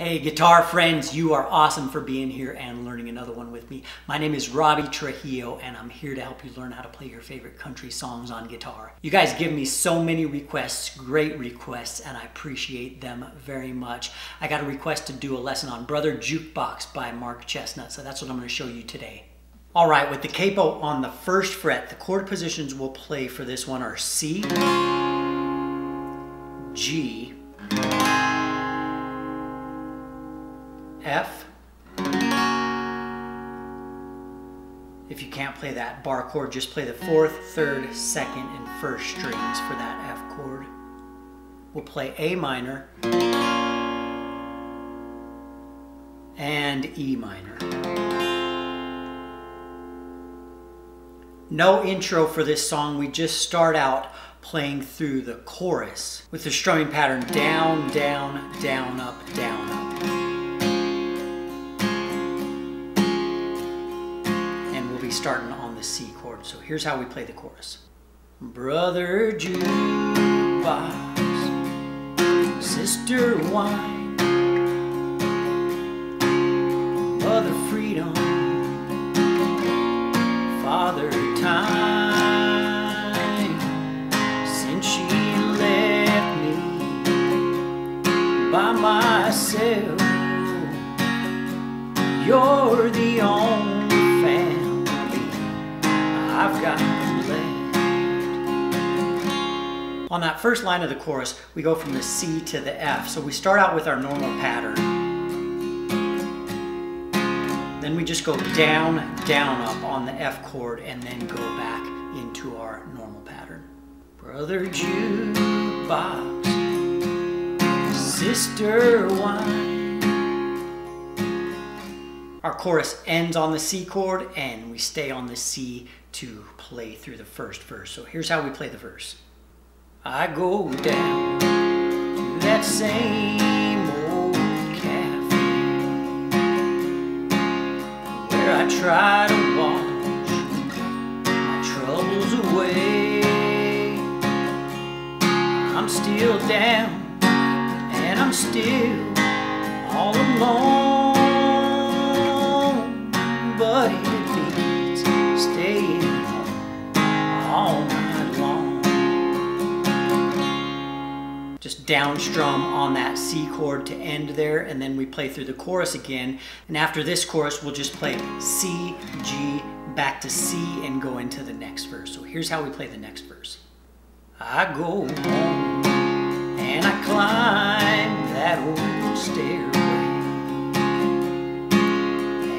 Hey, guitar friends, you are awesome for being here and learning another one with me. My name is Robbie Trujillo, and I'm here to help you learn how to play your favorite country songs on guitar. You guys give me so many requests, great requests, and I appreciate them very much. I got a request to do a lesson on Brother Jukebox by Mark Chesnutt, so that's what I'm going to show you today. All right, with the capo on the first fret, the chord positions we'll play for this one are C, G, F. If you can't play that bar chord, just play the fourth, third, second, and first strings for that F chord. We'll play A minor and E minor. No intro for this song, we just start out playing through the chorus with the strumming pattern down, down, down, up, down, up. Starting on the C chord. So here's how we play the chorus. Brother jukebox, sister wine, mother freedom, father time. Since she left me by myself, you're the only On that first line of the chorus, we go from the C to the F. So we start out with our normal pattern. Then we just go down, down, up on the F chord and then go back into our normal pattern. Brother jukebox, sister wine. Our chorus ends on the C chord and we stay on the C to play through the first verse. So here's how we play the verse. I go down to that same old cafe where I try to wash my troubles away. I'm still down and I'm still all alone, just down strum on that C chord to end there and then we play through the chorus again and after this chorus we'll just play C, G, back to C and go into the next verse. So here's how we play the next verse. I go home and I climb that old stairway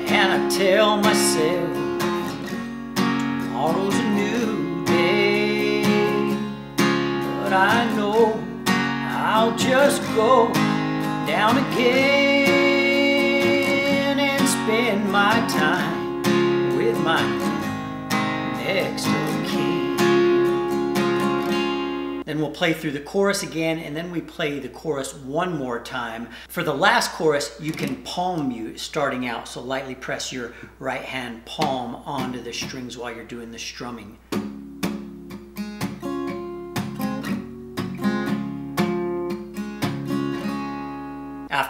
and I tell myself tomorrow's a new day but I know Just go down again and spend my time with my next of. Then we'll play through the chorus again and then we play the chorus one more time. For the last chorus, you can palm mute starting out. So lightly press your right hand palm onto the strings while you're doing the strumming.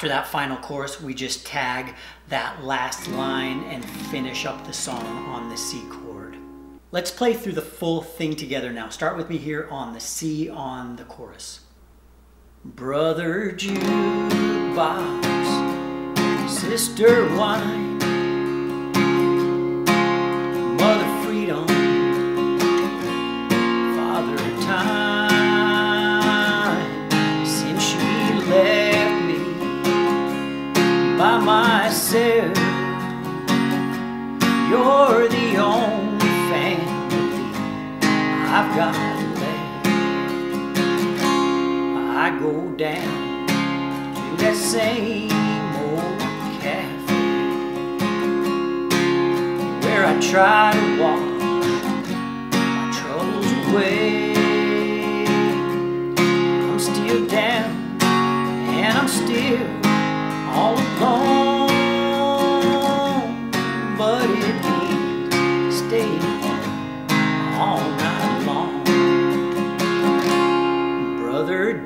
After that final chorus, we just tag that last line and finish up the song on the C chord. Let's play through the full thing together now. Start with me here on the C on the chorus. Brother jukebox, sister wine, You're the only family I've got left. I go down to that same old cafe where I try to wash my troubles away. I'm still down and I'm still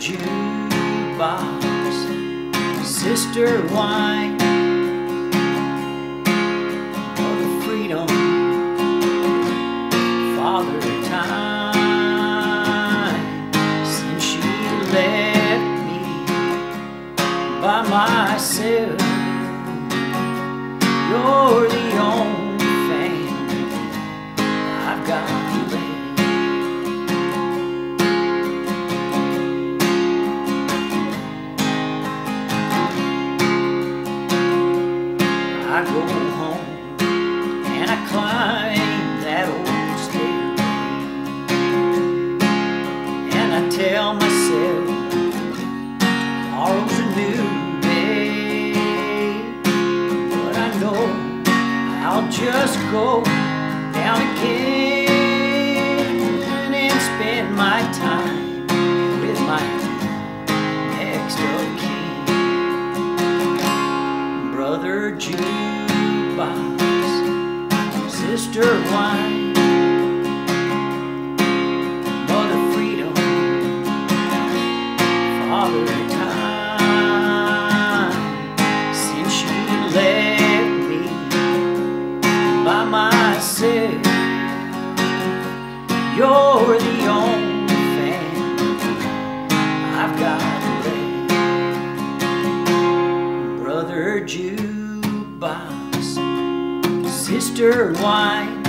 jukebox, sister wine, mother freedom, father time, since she left me by myself. You're the only family I've got tell myself tomorrow's a new day, but I know I'll just go down again and spend my time with my next of kin. Brother jukebox, sister wine, myself, you're the only family I've got left. Brother jukebox, sister wine,